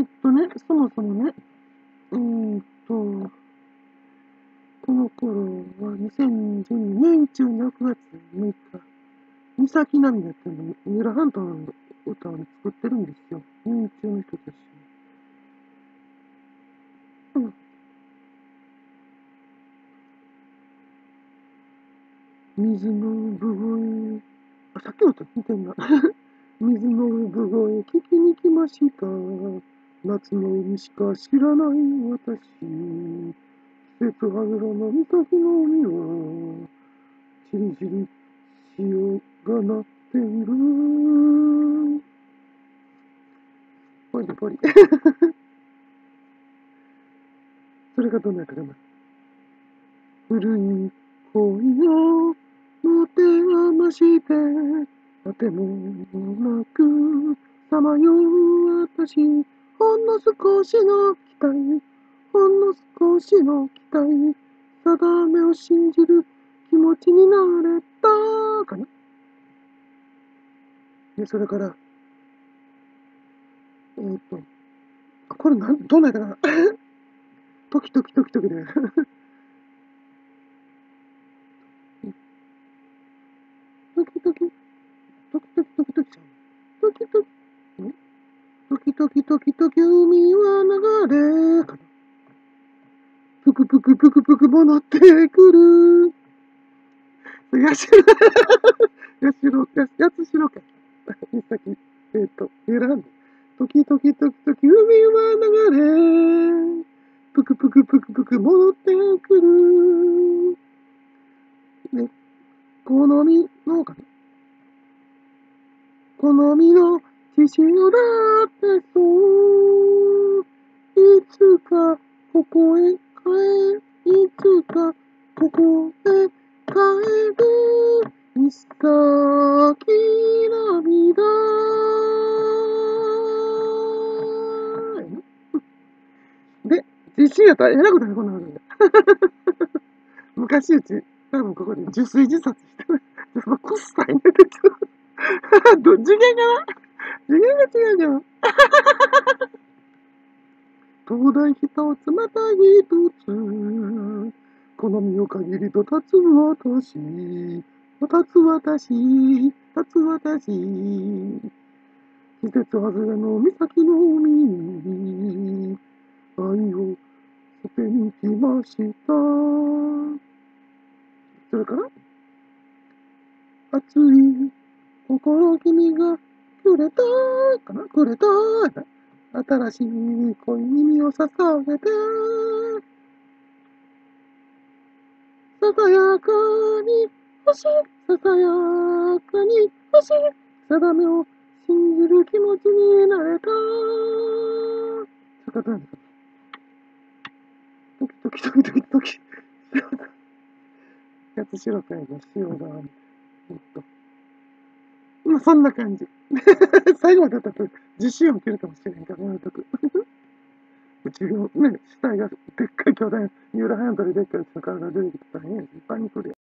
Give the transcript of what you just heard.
ー、っとね、そもそもね、えー、っと、この頃は2012年中の6月6日、三崎涙っていうの、三浦半島の歌を作ってるんですよ。年中の人たち。うん。水の産声。あ、さっきのと似てんな。水の産声聞きに来ました。夏の海しか知らない私。季節外れの岬の海は、じりじり潮が鳴っている。ポリポリ。それがどんなやったかな。古い恋を持て余して、あてもなくさまよう私。ほんの少しの期待に、ほんの少しの期待に、定めを信じる気持ちになれたかな。で、それから、えっ、と、これなん、どんなやったかな 時々時々で。時々、時々時々ちゃう。時々、ん？時々時々海は流れ、ぷくぷくぷくぷく戻ってくる。やしろ、やしろ、や、やしろか。岬、えっ、と、選んで。時々時々海は流れ、ぷくぷくぷくぷく戻ってくる。ね、好みの。好みの獅子をだってそう。いつかここへ帰る、いつかここへ帰る。三崎涙。で、自信やったらえらくなるこんなことで。昔うち、多分ここで受水自殺してる。くっさいね、ど、次元かな次元が違うじゃん。東大一つまた一つ。好みを限りと立つ私。立つ私。立つ私。季節外れの岬の海に愛を捨てに来ました。それから？熱い心君がくれたかなくれた新しい恋に身を捧げてささやかに星ささやかに星定めを信じる気持ちになれたそれから何ですかドキドキドキドキドキ。八代海の塩が、えっと、あそんな感じ。最後までだったら自信を受けるかもしれんから、やめとく。うちのね、死体がでっかい巨大、三浦半島ででっかいうちの体が出てきたらね、いっぱいに来るや。